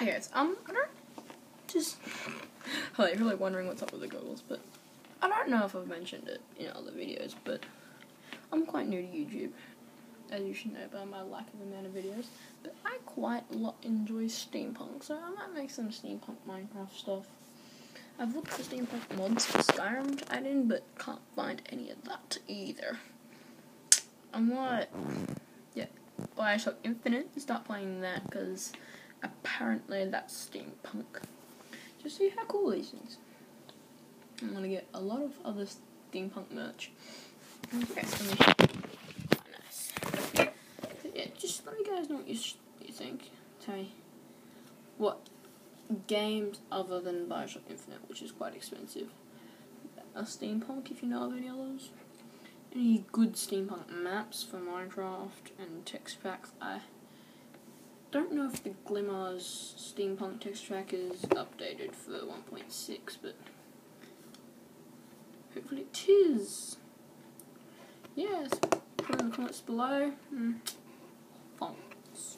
Hey guys, um, I don't just. Hello, you're like wondering what's up with the goggles, but I don't know if I've mentioned it in other videos, but I'm quite new to YouTube, as you should know by my lack of amount of videos. But I quite lo- enjoy steampunk, so I might make some steampunk Minecraft stuff. I've looked for steampunk mods for Skyrim to add in, but can't find any of that either. I'm not. Yeah, Bioshock Infinite. Start playing that because apparently that's steampunk. Just see how cool these things. I'm gonna get a lot of other steampunk merch. Okay, nice. Yeah, just let me guys know what you, you think. Tell me what games other than Bioshock Infinite, which is quite expensive, are steampunk. If you know of any others, any good steampunk maps for Minecraft and text packs. I don't know if the Glimmar's steampunk text pack is updated for 1.6, but hopefully it is. Yes, put in the comments below. Mm. Fonts.